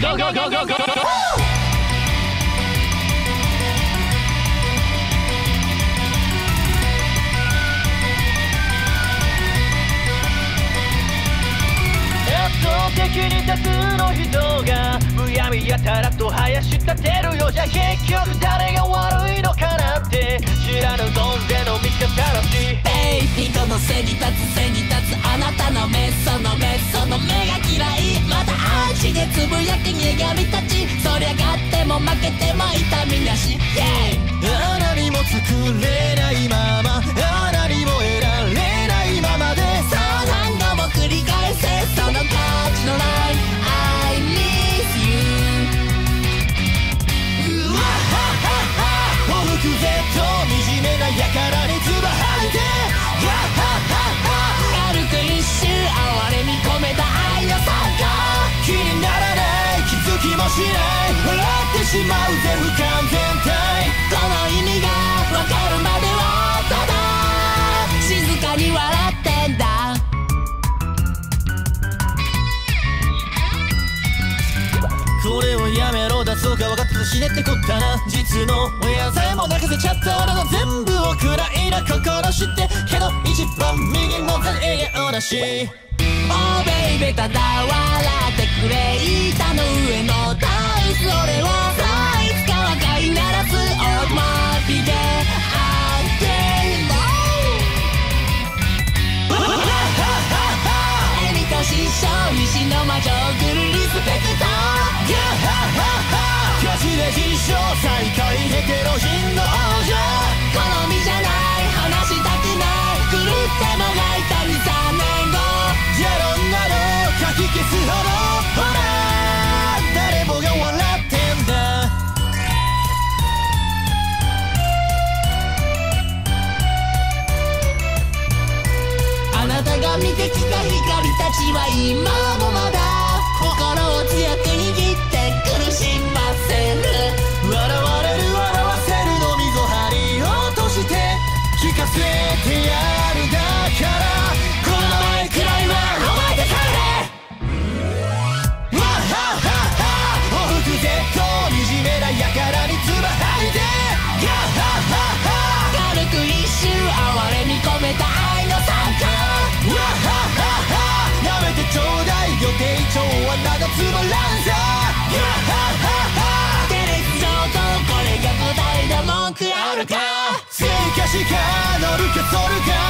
go go go go go go 敵に多数の人がむやみやたらと生やし立てるよじゃ結局誰が悪いのかなんて知らぬ存ぜの見方らしいえい人の背に。つぶやきしない笑ってしまうぜ不完全体この意味がわかるまではただ静かに笑ってんだ。これをやめろだそうか分かってて死ねってこったな。実の親さえも泣かせちゃった俺の全部を暗いな心知って。けど一番右の手で笑顔だし。Oh baby ただ笑ってくれ板の上のダンス俺をさあいつか若いならすオートマビであってもエリと師匠西の魔女見てきた光たちは今もまだ心を強く握って苦しませる。笑われる笑わせるの溝張り落として聞かせてやるだから。乗るか反るか